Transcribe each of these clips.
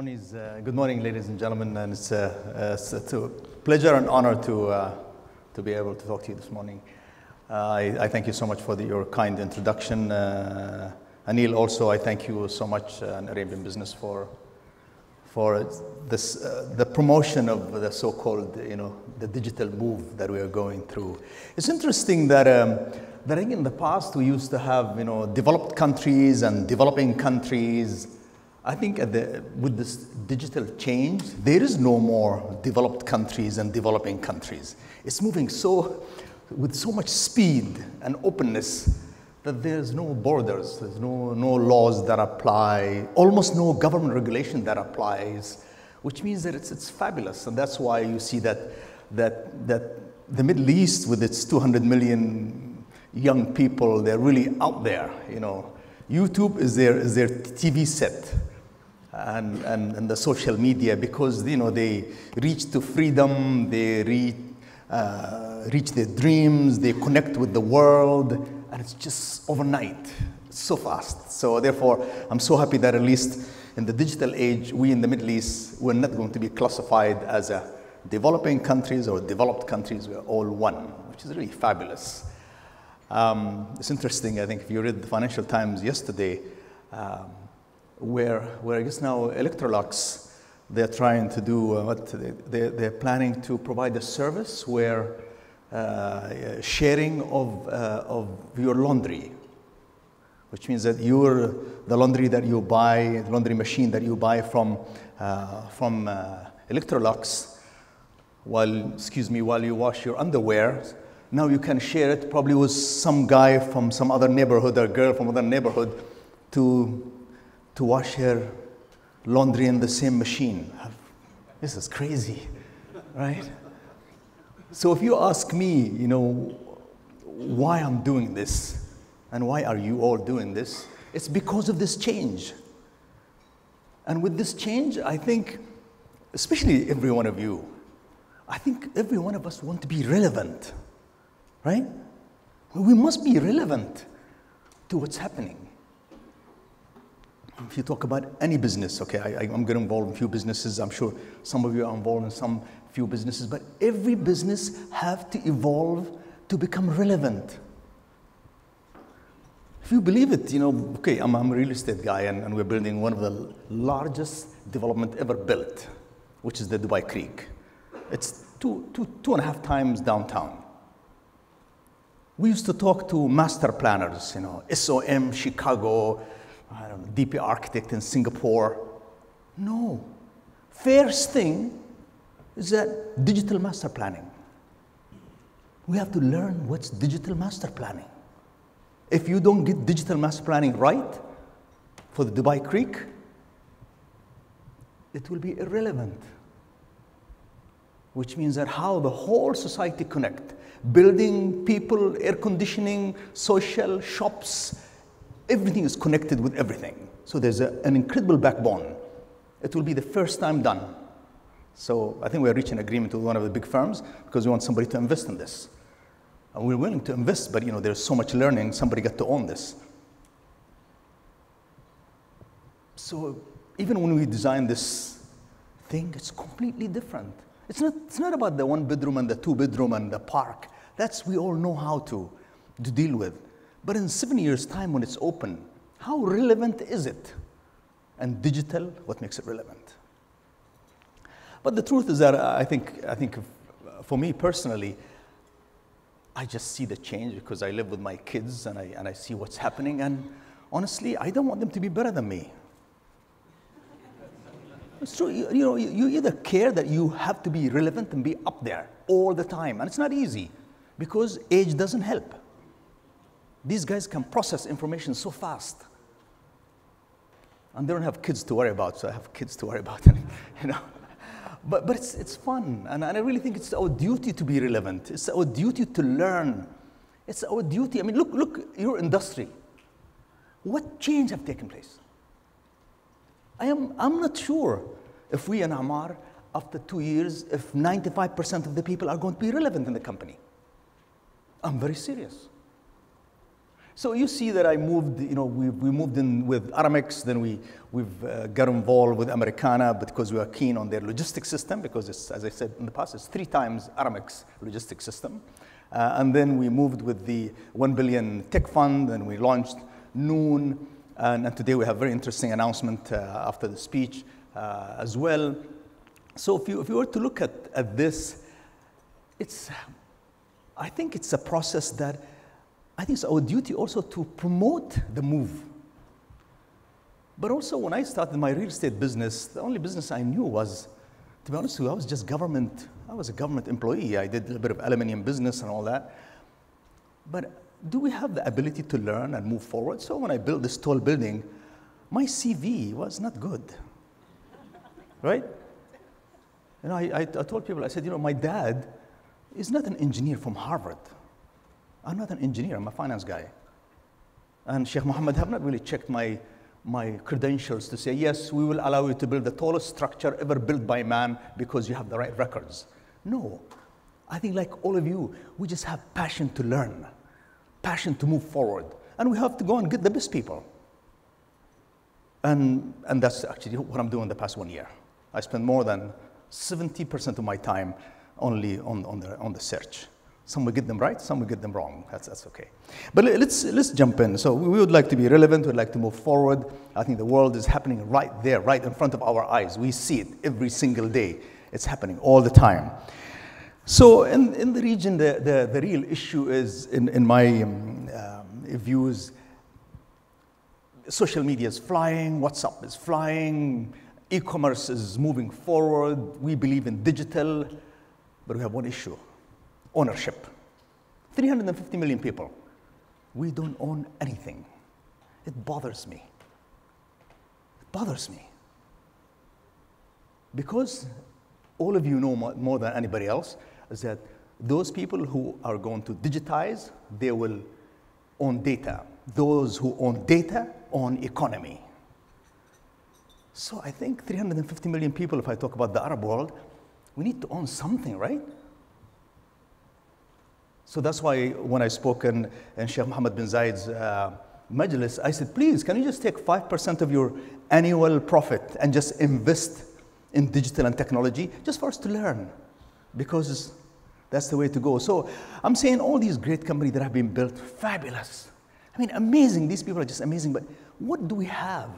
morning, uh, good morning, ladies and gentlemen, and it's, uh, it's, a pleasure and honor to, uh, to be able to talk to you this morning. Uh, I, I thank you so much for the, your kind introduction. Anil, also, I thank you so much, uh, Arabian Business, for, for this, the promotion of the so-called, you know, the digital move that we are going through. It's interesting that, um, that in the past we used to have, you know, developed countries and developing countries, I think the, with this digital change, there is no more developed countries and developing countries. It's moving so, with so much speed and openness that there's no borders, there's no, no laws that apply, almost no government regulation that applies, which means that it's, it's fabulous. And that's why you see that, that, that the Middle East, with its 200 million young people, they're really out there, you know. YouTube is their, is their TV set and, and, and the social media because you know they reach to freedom, they reach, uh, reach their dreams, they connect with the world, and it's just overnight, so fast. So therefore, I'm so happy that at least in the digital age, we in the Middle East, we're not going to be classified as a developing countries or developed countries. We're all one, which is really fabulous. Um, it's interesting. I think if you read the Financial Times yesterday. Um, where, where I guess now Electrolux, they're trying to do uh, what they, they're planning to provide a service where uh, sharing of, uh, of your laundry, which means that your, the laundry that you buy, the laundry machine that you buy from, uh, from uh, Electrolux, while, excuse me, while you wash your underwear, now you can share it probably with some guy from some other neighborhood or girl from another neighborhood to to wash her laundry in the same machine. This is crazy, right? So if you ask me, you know, why I'm doing this and why are you all doing this, it's because of this change. And with this change, I think, especially every one of you, I think every one of us want to be relevant, right? We must be relevant to what's happening if you talk about any business, okay, I, am getting involved in a few businesses. I'm sure some of you are involved in some few businesses, but every business have to evolve to become relevant. If you believe it, you know, okay, I'm, I'm a real estate guy and, and we're building one of the largest development ever built, which is the Dubai Creek. It's two, two, two and a half times downtown. We used to talk to master planners, you know, SOM, Chicago, I don't know, DP architect in Singapore. No. First thing is that digital master planning. We have to learn what's digital master planning. If you don't get digital master planning right for the Dubai Creek, it will be irrelevant. Which means that how the whole society connect, building, people, air conditioning, social, shops, everything is connected with everything. So there's a, an incredible backbone. It will be the first time done. So I think we're reaching agreement with one of the big firms because we want somebody to invest in this. And we're willing to invest, but you know, there's so much learning, somebody got to own this. So even when we design this thing, it's completely different. It's not, it's not about the one bedroom and the two bedroom and the park. That's we all know how to, to deal with. But in seven years' time, when it's open, how relevant is it? And digital, what makes it relevant? But the truth is that I think, I think for me personally, I just see the change because I live with my kids and I, and I see what's happening. And honestly, I don't want them to be better than me. It's true. You, you know, you, you either care that you have to be relevant and be up there all the time. And it's not easy because age doesn't help. These guys can process information so fast. And they don't have kids to worry about, so I have kids to worry about. you know? But, but it's, it's fun, and, and I really think it's our duty to be relevant. It's our duty to learn. It's our duty. I mean, look, look, your industry. What change have taken place? I am, I'm not sure if we in Emaar, after two years, if 95% of the people are going to be relevant in the company. I'm very serious. So you see that I moved, you know, we, we moved in with Aramex, then we, we've uh, got involved with Americana because we are keen on their logistics system because it's, as I said in the past, it's three times Aramex logistics system. Uh, and then we moved with the 1 billion tech fund and we launched Noon. And, and today we have a very interesting announcement uh, after the speech uh, as well. So if you, if you were to look at, at this, it's, I think it's a process that I think it's our duty also to promote the move. But also, when I started my real estate business, the only business I knew was, to be honest with you, I was just government. I was a government employee. I did a bit of aluminium business and all that. But do we have the ability to learn and move forward? So when I built this tall building, my CV was not good, right? Know, I, I, I told people, I said, you know, my dad is not an engineer from Harvard. I'm not an engineer, I'm a finance guy. And Sheikh Mohammed have not really checked my, my credentials to say, yes, we will allow you to build the tallest structure ever built by man because you have the right records. No. I think, like all of you, we just have passion to learn, passion to move forward. And we have to go and get the best people. And, and that's actually what I'm doing the past one year. I spend more than 70% of my time only on, on, the, on the search. Some will get them right, some will get them wrong. That's, that's okay. But let's, let's jump in. So we would like to be relevant, we'd like to move forward. I think the world is happening right there, right in front of our eyes. We see it every single day. It's happening all the time. So in, in the region, the, the, the real issue is, in, in my um, um, views, social media is flying, WhatsApp is flying, e-commerce is moving forward. We believe in digital, but we have one issue ownership. 350 million people. We don't own anything. It bothers me. It bothers me. Because all of you know more than anybody else is that those people who are going to digitize, they will own data. Those who own data own economy. So I think 350 million people, if I talk about the Arab world, we need to own something, right? So that's why when I spoke in, in Sheikh Mohammed bin Zayed's uh, majlis, I said, please, can you just take 5% of your annual profit and just invest in digital and technology just for us to learn? Because that's the way to go. So I'm saying all these great companies that have been built, fabulous. I mean, amazing. These people are just amazing. But what do we have?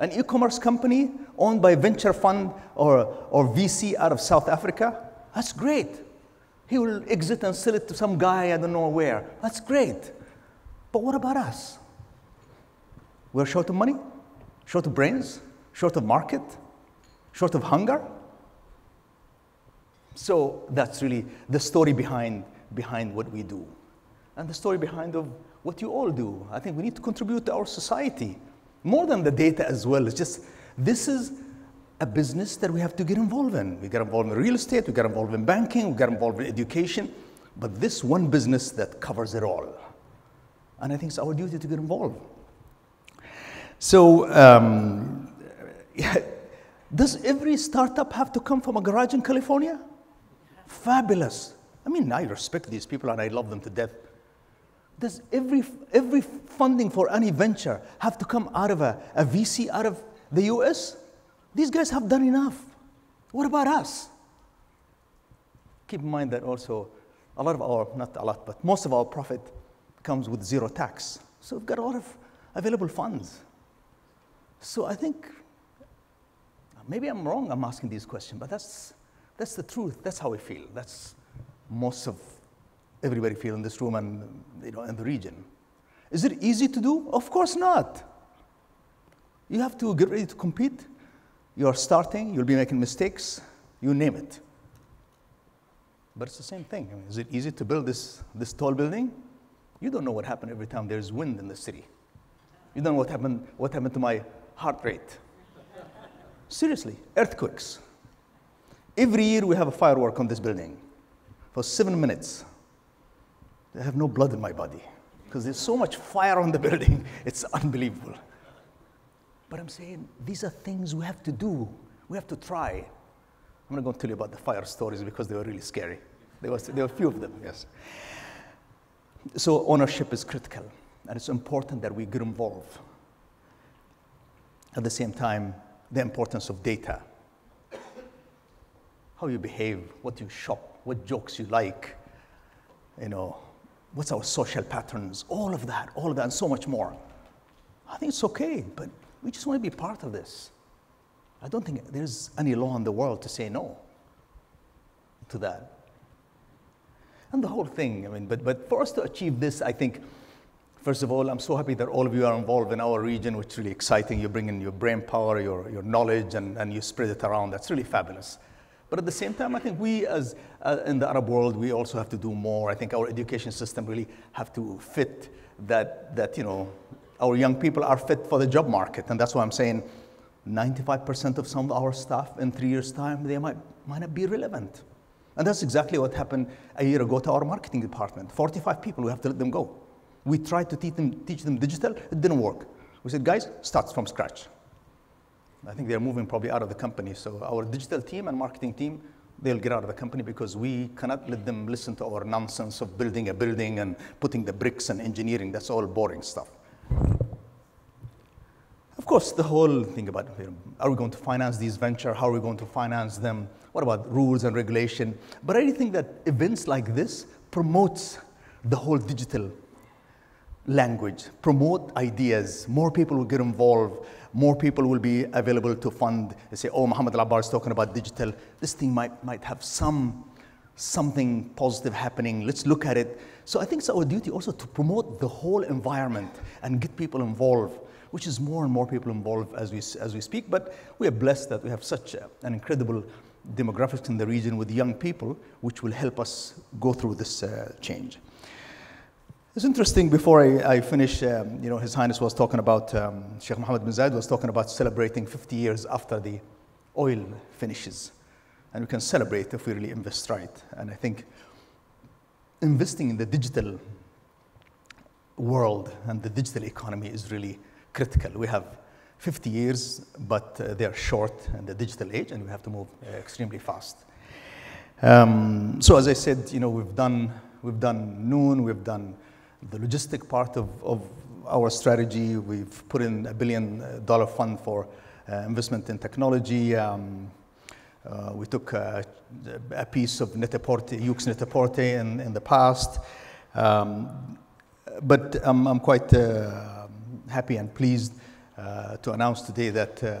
An e-commerce company owned by venture fund or, or VC out of South Africa? That's great. He will exit and sell it to some guy I don't know where. That's great. But what about us? We're short of money, short of brains, short of market, short of hunger. So that's really the story behind, behind what we do. And the story behind of what you all do. I think we need to contribute to our society. More than the data as well. It's just this is a business that we have to get involved in. We get involved in real estate, we get involved in banking, we get involved in education, but this one business that covers it all. And I think it's our duty to get involved. So, um, does every startup have to come from a garage in California? Fabulous. I mean, I respect these people and I love them to death. Does every, every funding for any venture have to come out of a, a VC out of the US? These guys have done enough. What about us? Keep in mind that also a lot of our, not a lot, but most of our profit comes with zero tax. So we've got a lot of available funds. So I think maybe I'm wrong, I'm asking these questions, but that's, that's the truth. That's how we feel. That's most of everybody feel in this room and you know, in the region. Is it easy to do? Of course not. You have to get ready to compete. You're starting, you'll be making mistakes, you name it. But it's the same thing. I mean, is it easy to build this, this tall building? You don't know what happened every time there's wind in the city. You don't know what happened, what happened to my heart rate. Seriously, earthquakes. Every year we have a firework on this building for seven minutes. I have no blood in my body because there's so much fire on the building, it's unbelievable. But I'm saying these are things we have to do. We have to try. I'm not going to tell you about the fire stories because they were really scary. There, was, there were a few of them, yes. so ownership is critical, and it's important that we get involved. At the same time, the importance of data. How you behave, what you shop, what jokes you like, you know, what's our social patterns, all of that, all of that, and so much more. I think it's okay, but we just want to be part of this. I don't think there's any law in the world to say no to that. And the whole thing, I mean, but, but for us to achieve this, I think, first of all, I'm so happy that all of you are involved in our region, which is really exciting. You bring in your brain power, your, your knowledge, and, and you spread it around. That's really fabulous. But at the same time, I think we, as uh, in the Arab world, we also have to do more. I think our education system really have to fit that, that you know, our young people are fit for the job market. And that's why I'm saying 95% of some of our staff in three years' time, they might, might not be relevant. And that's exactly what happened a year ago to our marketing department. 45 people, we have to let them go. We tried to teach them, teach them digital, it didn't work. We said, guys, start from scratch. I think they're moving probably out of the company. So our digital team and marketing team, they'll get out of the company because we cannot let them listen to our nonsense of building a building and putting the bricks and engineering. That's all boring stuff. Of course, the whole thing about you know, are we going to finance these ventures? How are we going to finance them? What about rules and regulation? But I think that events like this promotes the whole digital language, promote ideas. More people will get involved. More people will be available to fund. They say, oh, Muhammad Al is talking about digital. This thing might, might have some something positive happening. Let's look at it. So I think it's our duty also to promote the whole environment and get people involved which is more and more people involved as we, as we speak. But we are blessed that we have such a, an incredible demographics in the region with young people, which will help us go through this uh, change. It's interesting, before I, I finish, um, you know, His Highness was talking about, um, Sheikh Mohammed bin Zayed was talking about celebrating 50 years after the oil finishes. And we can celebrate if we really invest right. And I think investing in the digital world and the digital economy is really critical. We have 50 years, but uh, they're short in the digital age, and we have to move uh, extremely fast. Um, so as I said, you know, we've done, we've done Noon, we've done the logistic part of, of our strategy. We've put in a billion dollar fund for uh, investment in technology. Um, uh, we took a, a, piece of Net-a-Porter, in, in the past. Um, but I'm, I'm quite uh, happy and pleased uh, to announce today that uh,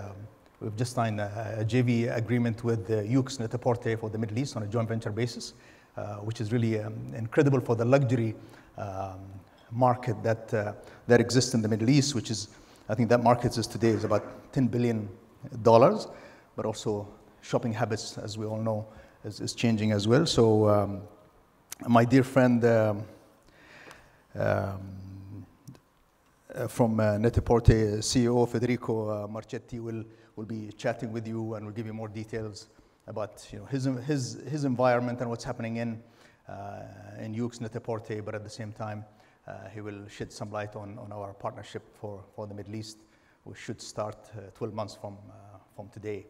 we've just signed a, a JV agreement with uh, Yoox Net-a-Porter for the Middle East on a joint venture basis, uh, which is really um, incredible for the luxury um, market that, uh, that exists in the Middle East, which is, I think that market is today is about $10 billion, but also shopping habits, as we all know, is, is changing as well. So um, my dear friend, um, um from uh, Net-a-Porter CEO Federico uh, Marchetti will, will be chatting with you and will give you more details about you know, his, his, his environment and what's happening in, uh, in Yoox Net-a-Porter, but at the same time, uh, he will shed some light on, on our partnership for, for the Middle East, which should start uh, 12 months from, uh, from today.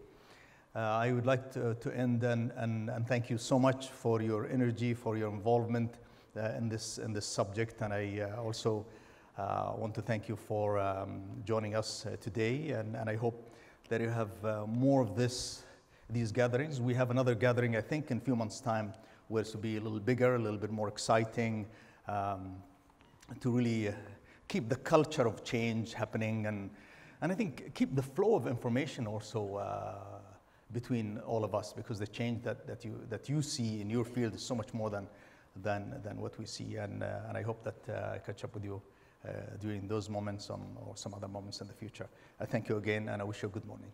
I would like to, to end and, and, and, thank you so much for your energy, for your involvement in, this, in this subject, and I also uh, I want to thank you for um, joining us uh, today, and, and, I hope that you have uh, more of this, these gatherings. We have another gathering, I think, in a few months' time, where it will be a little bigger, a little bit more exciting, um, to really keep the culture of change happening, and, and I think keep the flow of information also uh, between all of us, because the change that, that, you, that you see in your field is so much more than, than, than what we see, and, uh, and I hope that uh, I catch up with you uh, Uh, during those moments um, or some other moments in the future. I thank you again and I wish you a good morning.